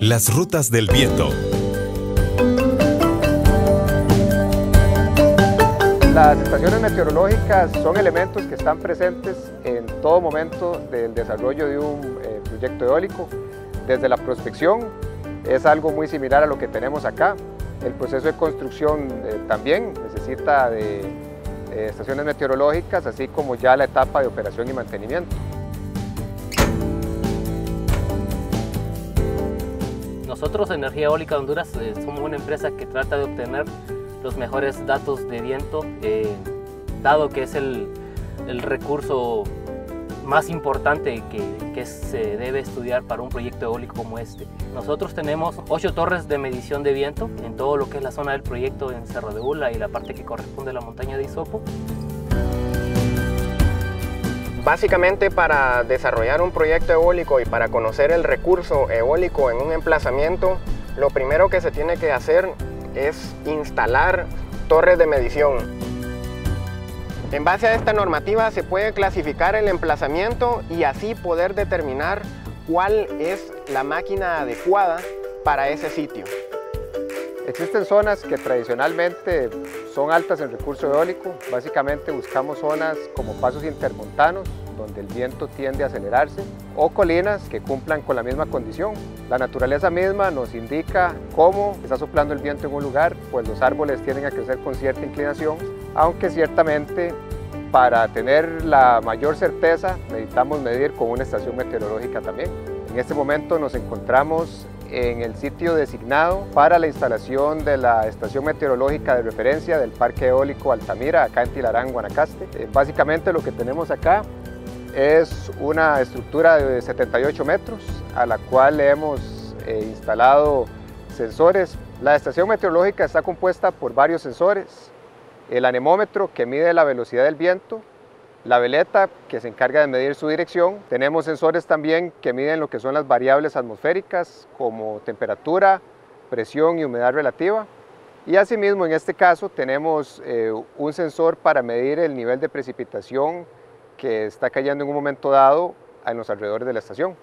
Las rutas del viento. Las estaciones meteorológicas son elementos que están presentes en todo momento del desarrollo de un eh, proyecto eólico. Desde la prospección es algo muy similar a lo que tenemos acá. El proceso de construcción eh, también necesita de eh, estaciones meteorológicas, así como ya la etapa de operación y mantenimiento. Nosotros, Energía Eólica Honduras, eh, somos una empresa que trata de obtener los mejores datos de viento, eh, dado que es el, el, recurso más importante que, que, se debe estudiar para un proyecto eólico como este. Nosotros tenemos ocho torres de medición de viento en todo lo que es la zona del proyecto en Cerro de Ula y la parte que corresponde a la montaña de Isopo. Básicamente para desarrollar un proyecto eólico y para conocer el recurso eólico en un emplazamiento, lo primero que se tiene que hacer es instalar torres de medición. En base a esta normativa se puede clasificar el emplazamiento y así poder determinar cuál es la máquina adecuada para ese sitio. Existen zonas que tradicionalmente son altas en recurso eólico. Básicamente buscamos zonas como pasos intermontanos, donde el viento tiende a acelerarse, o colinas que cumplan con la misma condición. La naturaleza misma nos indica cómo está soplando el viento en un lugar, pues los árboles tienden a crecer con cierta inclinación, aunque ciertamente para tener la mayor certeza necesitamos medir con una estación meteorológica también. En este momento nos encontramos en el sitio designado para la instalación de la estación meteorológica de referencia del Parque Eólico Altamira, acá en Tilarán, Guanacaste. Eh, básicamente lo que tenemos acá es una estructura de 78 metros a la cual hemos eh, instalado sensores. La estación meteorológica está compuesta por varios sensores, el anemómetro que mide la velocidad del viento, la veleta que se encarga de medir su dirección. Tenemos sensores también que miden lo que son las variables atmosféricas como temperatura, presión y humedad relativa. Y asimismo en este caso tenemos eh, un sensor para medir el nivel de precipitación que está cayendo en un momento dado en los alrededores de la estación.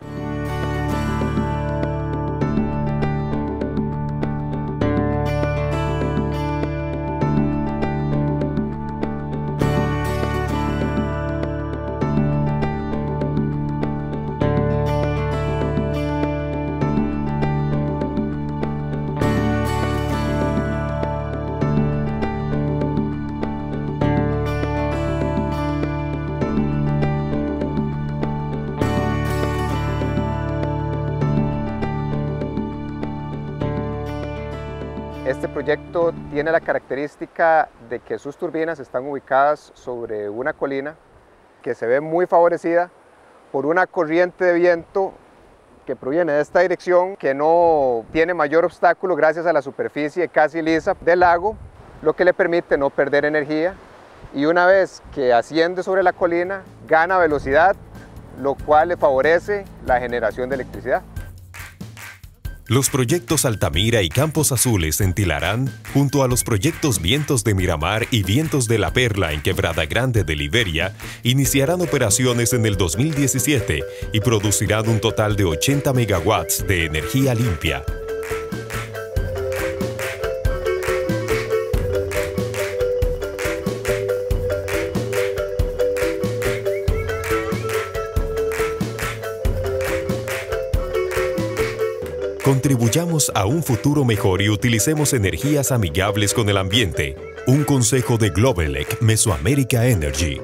Este proyecto tiene la característica de que sus turbinas están ubicadas sobre una colina que se ve muy favorecida por una corriente de viento que proviene de esta dirección, que no tiene mayor obstáculo gracias a la superficie casi lisa del lago, lo que le permite no perder energía y una vez que asciende sobre la colina gana velocidad, lo cual le favorece la generación de electricidad. Los proyectos Altamira y Campos Azules en Tilarán, junto a los proyectos Vientos de Miramar y Vientos de la Perla en Quebrada Grande de Liberia, iniciarán operaciones en el 2017 y producirán un total de 80 megawatts de energía limpia. Contribuyamos a un futuro mejor y utilicemos energías amigables con el ambiente. Un consejo de Globelec Mesoamérica Energy.